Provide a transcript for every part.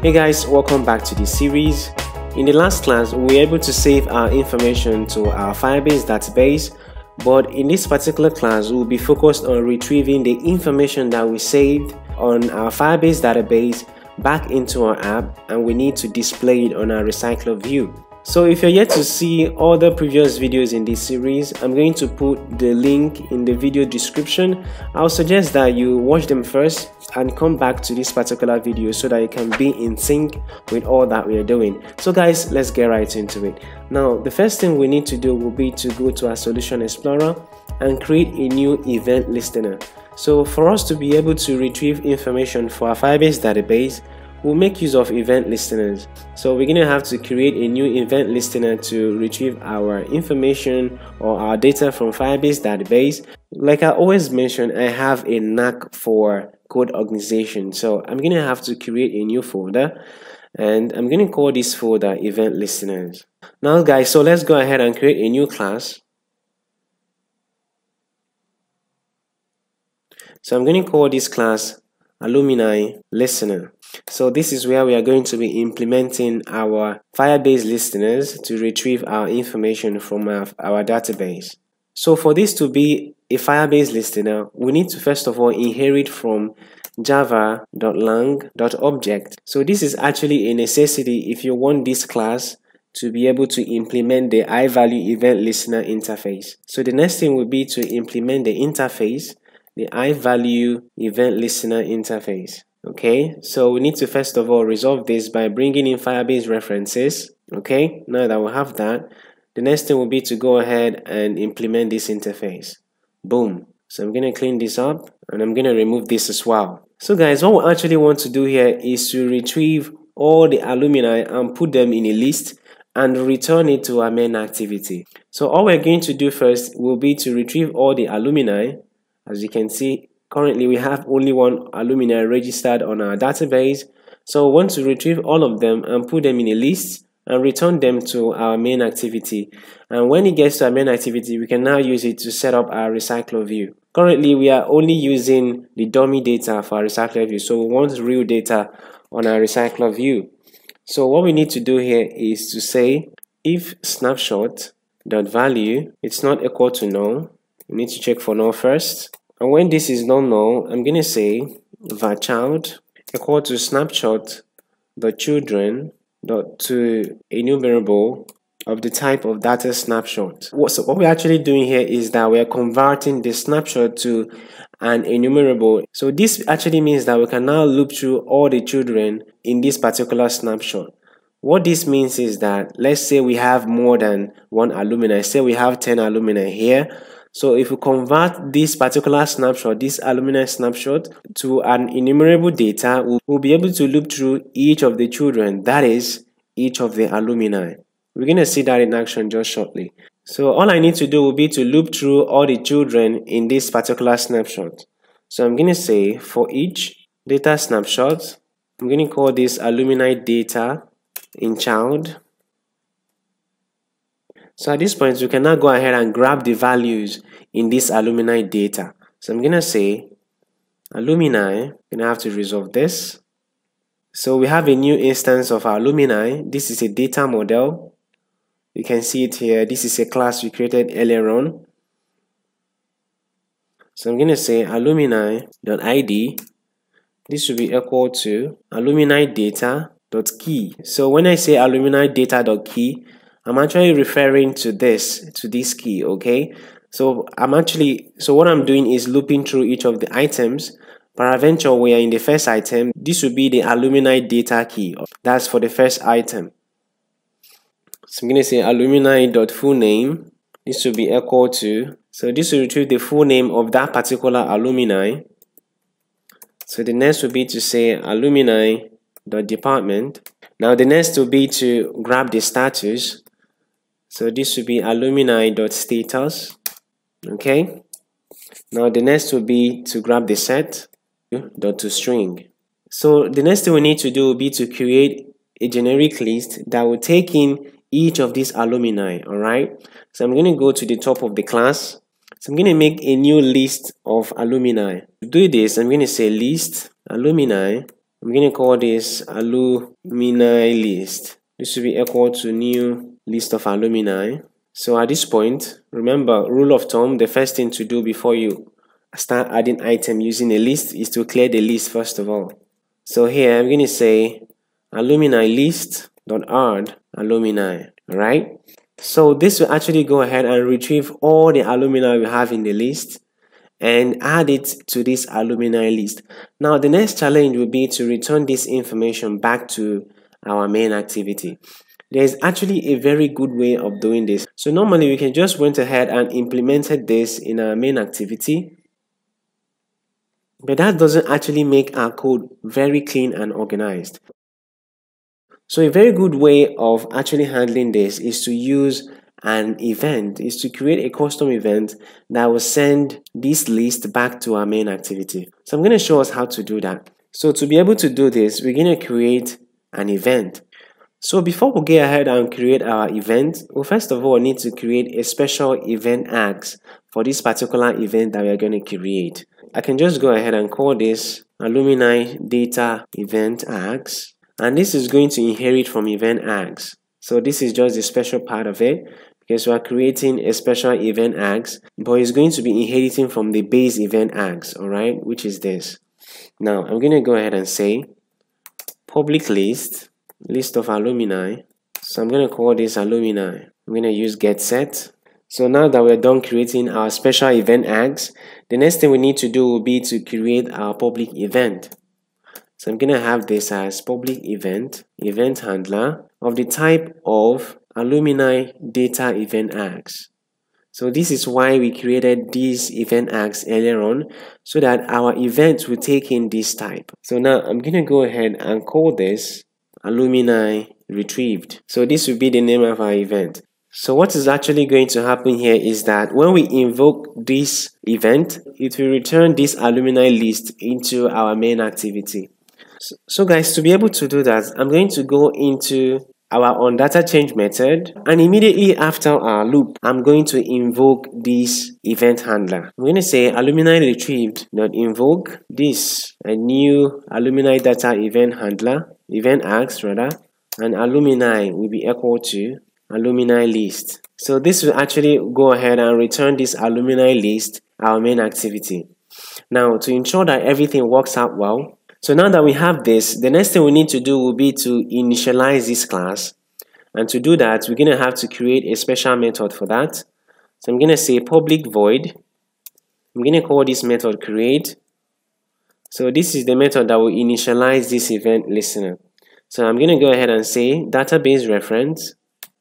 Hey guys, welcome back to this series. In the last class, we were able to save our information to our Firebase database, but in this particular class, we'll be focused on retrieving the information that we saved on our Firebase database back into our app and we need to display it on our recycler view. So if you're yet to see all the previous videos in this series, I'm going to put the link in the video description. I'll suggest that you watch them first and come back to this particular video so that you can be in sync with all that we are doing. So guys, let's get right into it. Now, the first thing we need to do will be to go to our Solution Explorer and create a new event listener. So for us to be able to retrieve information for our Firebase database, we'll make use of event listeners. So we're going to have to create a new event listener to retrieve our information or our data from Firebase database. Like I always mention, I have a knack for code organization. So I'm going to have to create a new folder and I'm going to call this folder event listeners. Now guys, so let's go ahead and create a new class. So I'm going to call this class alumni listener. So this is where we are going to be implementing our Firebase listeners to retrieve our information from our, our database. So for this to be a Firebase listener, we need to first of all inherit from java.lang.object. So this is actually a necessity if you want this class to be able to implement the iValue event listener interface. So the next thing will be to implement the interface the iValue event listener interface. Okay, so we need to first of all resolve this by bringing in Firebase references. Okay, now that we have that, the next thing will be to go ahead and implement this interface. Boom. So I'm going to clean this up and I'm going to remove this as well. So guys, what we actually want to do here is to retrieve all the alumni and put them in a list and return it to our main activity. So all we're going to do first will be to retrieve all the alumni as you can see, currently we have only one alumni registered on our database. So we want to retrieve all of them and put them in a list and return them to our main activity. And when it gets to our main activity, we can now use it to set up our recycler view. Currently, we are only using the dummy data for our recycler view. So we want real data on our recycler view. So what we need to do here is to say if snapshot dot value it's not equal to null we need to check for null first and when this is not null i'm going to say var child equal to snapshot the children dot to enumerable of the type of data snapshot. So what we're actually doing here is that we're converting the snapshot to an enumerable. So this actually means that we can now loop through all the children in this particular snapshot. What this means is that let's say we have more than one alumni. Say we have 10 alumni here. So if we convert this particular snapshot, this alumni snapshot to an enumerable data, we'll, be able to loop through each of the children, that is, each of the alumni. We're going to see that in action just shortly. So all I need to do will be to loop through all the children in this particular snapshot. So I'm going to say for each data snapshot, I'm going to call this alumni data in child so at this point, we can now go ahead and grab the values in this alumni data. So I'm going to say alumni, I'm going to have to resolve this. So we have a new instance of our alumni. This is a data model. You can see it here. This is a class we created earlier on. So I'm going to say alumni.id. This will be equal to alumni data.key. So when I say alumni data.key, I'm actually referring to this, to this key, okay? So I'm actually, so what I'm doing is looping through each of the items. Paraventure, we are in the first item. This will be the alumni data key. That's for the first item. So I'm going to say alumni.full name. This will be equal to, so this will retrieve the full name of that particular alumni. So the next will be to say alumni.department. Now the next will be to grab the status. So this will be alumni.status. Okay. Now the next will be to grab the set dot to string. So the next thing we need to do will be to create a generic list that will take in each of these alumni. All right. So I'm going to go to the top of the class. So I'm going to make a new list of alumni. To do this, I'm going to say list alumni I'm going to call this alumni list. This will be equal to new list of alumni. So at this point, remember, rule of thumb, the first thing to do before you start adding item using a list is to clear the list first of all. So here I'm going to say alumni list dot add alumni, right? So this will actually go ahead and retrieve all the alumni we have in the list and add it to this alumni list. Now the next challenge will be to return this information back to our main activity. There's actually a very good way of doing this. So normally we can just went ahead and implemented this in our main activity. But that doesn't actually make our code very clean and organized. So a very good way of actually handling this is to use an event is to create a custom event that will send this list back to our main activity. So I'm going to show us how to do that. So to be able to do this, we're going to create an event. So before we get ahead and create our event, we first of all need to create a special event Args for this particular event that we are going to create. I can just go ahead and call this alumni data event Args, and this is going to inherit from event Args. So this is just the special part of it because we are creating a special event Args, but it's going to be inheriting from the base event Args, all right, which is this. Now I'm going to go ahead and say public list, list of alumni. So I'm going to call this alumni. I'm going to use get set. So now that we're done creating our special event Args, the next thing we need to do will be to create our public event. So I'm going to have this as public event, event handler of the type of alumni data event Args. So this is why we created these event Args earlier on so that our events will take in this type. So now I'm going to go ahead and call this alumni retrieved. So this will be the name of our event. So what is actually going to happen here is that when we invoke this event, it will return this alumni list into our main activity. So, guys, to be able to do that, I'm going to go into our on data change method and immediately after our loop i'm going to invoke this event handler i'm going to say alumni retrieved not invoke this a new alumni data event handler event Args rather and alumni will be equal to alumni list so this will actually go ahead and return this alumni list our main activity now to ensure that everything works out well so now that we have this, the next thing we need to do will be to initialize this class. And to do that, we're going to have to create a special method for that. So I'm going to say public void. I'm going to call this method create. So this is the method that will initialize this event listener. So I'm going to go ahead and say database reference.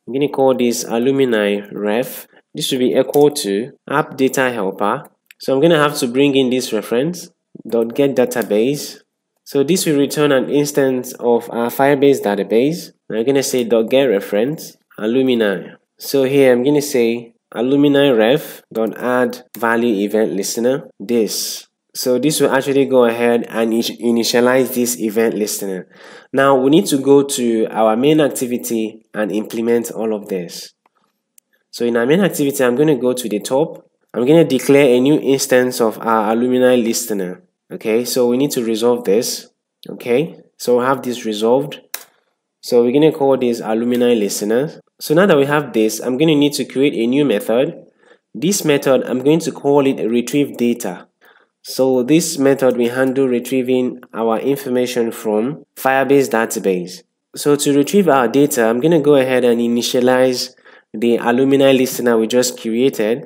I'm going to call this alumni ref. This will be equal to app data helper. So I'm going to have to bring in this reference dot get database so this will return an instance of our Firebase database. I'm going to say dot .get reference alumni. So here I'm going to say alumni ref dot add value event listener this. So this will actually go ahead and initialize this event listener. Now we need to go to our main activity and implement all of this. So in our main activity, I'm going to go to the top. I'm going to declare a new instance of our alumni listener okay so we need to resolve this okay so we have this resolved so we're going to call this alumni listener so now that we have this i'm going to need to create a new method this method i'm going to call it retrieve data so this method we handle retrieving our information from firebase database so to retrieve our data i'm going to go ahead and initialize the alumni listener we just created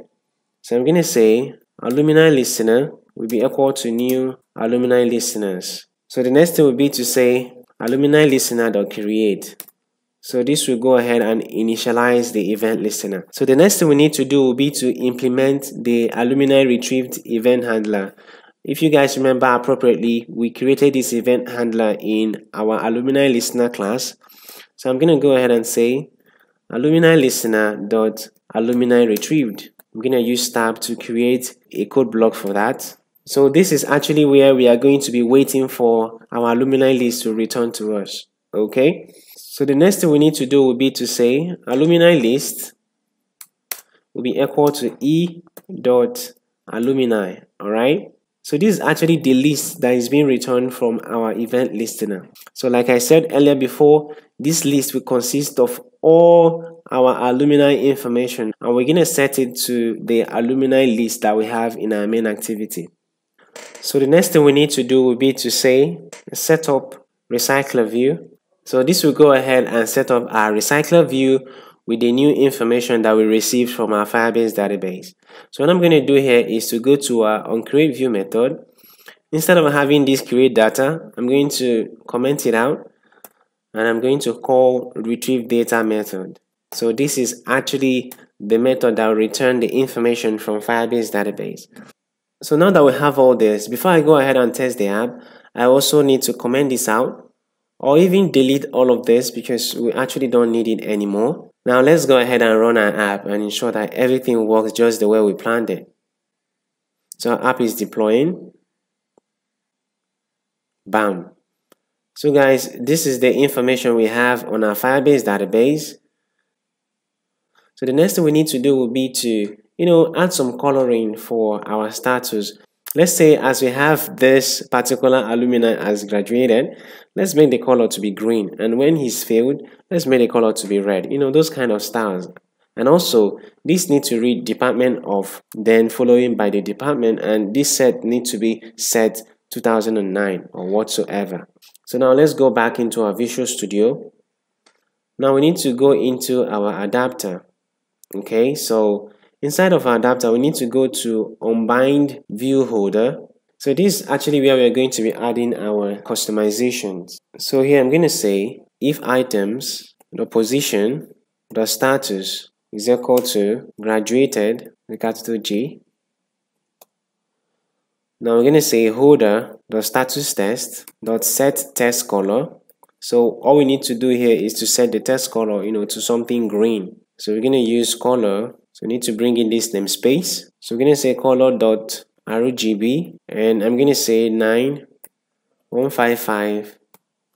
so i'm going to say alumni listener will be equal to new alumni listeners. So the next thing will be to say alumni listener.create. So this will go ahead and initialize the event listener. So the next thing we need to do will be to implement the alumni retrieved event handler. If you guys remember appropriately, we created this event handler in our alumni listener class. So I'm going to go ahead and say alumni listener dot alumni retrieved. I'm going to use tab to create a code block for that. So this is actually where we are going to be waiting for our alumni list to return to us. Okay. So the next thing we need to do will be to say alumni list will be equal to e dot alumni. All right. So this is actually the list that is being returned from our event listener. So like I said earlier before, this list will consist of all our alumni information and we're going to set it to the alumni list that we have in our main activity. So the next thing we need to do will be to say set up recycler view. So this will go ahead and set up our recycler view with the new information that we received from our Firebase database. So what I'm going to do here is to go to our onCreateView method. Instead of having this create data, I'm going to comment it out and I'm going to call retrieve data method. So this is actually the method that will return the information from Firebase database. So now that we have all this, before I go ahead and test the app, I also need to comment this out or even delete all of this because we actually don't need it anymore. Now let's go ahead and run our app and ensure that everything works just the way we planned it. So our app is deploying. Bam. So guys, this is the information we have on our Firebase database. So the next thing we need to do will be to, you know, add some coloring for our status Let's say as we have this particular alumni as graduated, let's make the color to be green. And when he's failed, let's make the color to be red. You know, those kind of styles. And also, this needs to read department of, then following by the department. And this set need to be set 2009 or whatsoever. So now let's go back into our Visual Studio. Now we need to go into our adapter. Okay, so Inside of our adapter, we need to go to onBind view holder. So this is actually where we're going to be adding our customizations. So here I'm going to say if items, the position, the status is equal to graduated, the capital G. Now we're going to say holder, the status test, dot set test color. So all we need to do here is to set the test color, you know, to something green. So we're going to use color so we need to bring in this namespace. So we're going to say color dot RGB and I'm going to say 9 155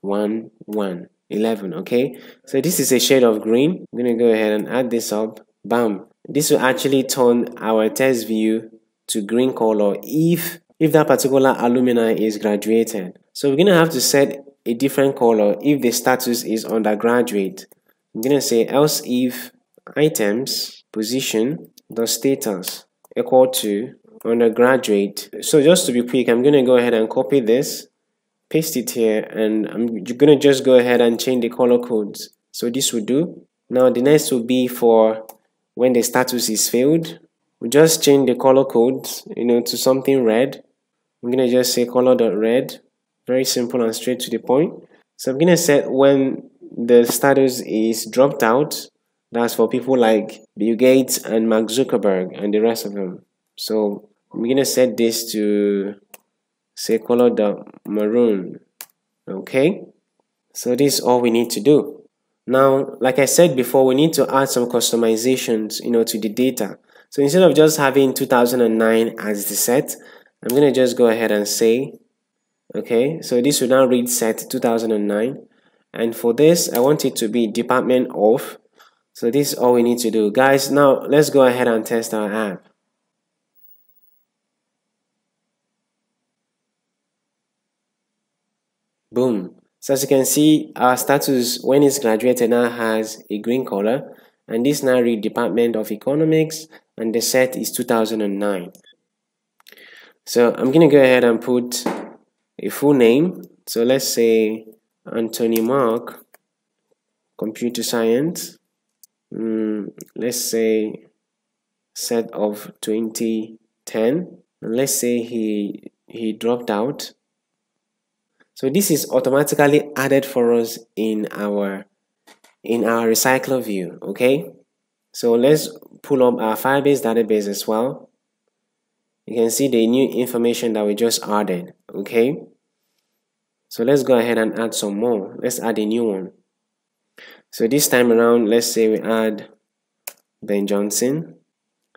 1 1 11 okay? So this is a shade of green. I'm going to go ahead and add this up. Bam. This will actually turn our test view to green color if if that particular alumni is graduated. So we're going to have to set a different color if the status is undergraduate. I'm going to say else if items position the status equal to undergraduate. So just to be quick i'm going to go ahead and copy this paste it here and i'm going to just go ahead and change the color codes. So this will do. Now the next will be for when the status is failed. We just change the color codes you know to something red. I'm going to just say color dot red. Very simple and straight to the point. So i'm going to set when the status is dropped out that's for people like Bill Gates and Mark Zuckerberg and the rest of them. So I'm going to set this to say color the maroon. Okay. So this is all we need to do. Now, like I said before, we need to add some customizations, you know, to the data. So instead of just having 2009 as the set, I'm going to just go ahead and say, okay, so this will now read set 2009. And for this, I want it to be department of so this is all we need to do. Guys, now let's go ahead and test our app. Boom. So as you can see, our status when it's graduated now has a green color. And this now read Department of Economics and the set is 2009. So I'm going to go ahead and put a full name. So let's say Anthony Mark, Computer Science mm, let's say set of 2010 let's say he he dropped out. So this is automatically added for us in our in our recycler view okay? So let's pull up our firebase database as well. You can see the new information that we just added okay? So let's go ahead and add some more. Let's add a new one so this time around, let's say we add Ben Johnson,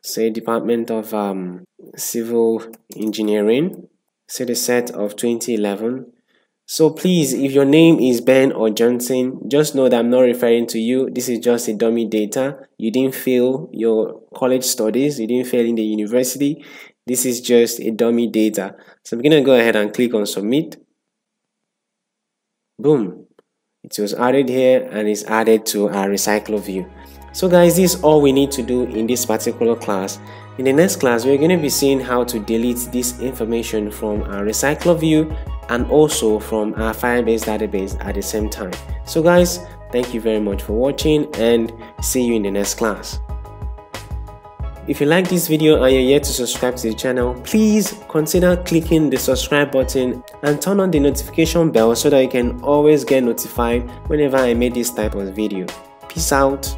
say Department of um, Civil Engineering, say the set of 2011. So please, if your name is Ben or Johnson, just know that I'm not referring to you. This is just a dummy data. You didn't fail your college studies. You didn't fail in the university. this is just a dummy data so I'm gonna go ahead and click on submit boom it was added here and is added to our recycler view. So guys this is all we need to do in this particular class. In the next class we're going to be seeing how to delete this information from our recycler view and also from our firebase database at the same time. So guys thank you very much for watching and see you in the next class if you like this video and you're yet to subscribe to the channel, please consider clicking the subscribe button and turn on the notification bell so that you can always get notified whenever I make this type of video. Peace out.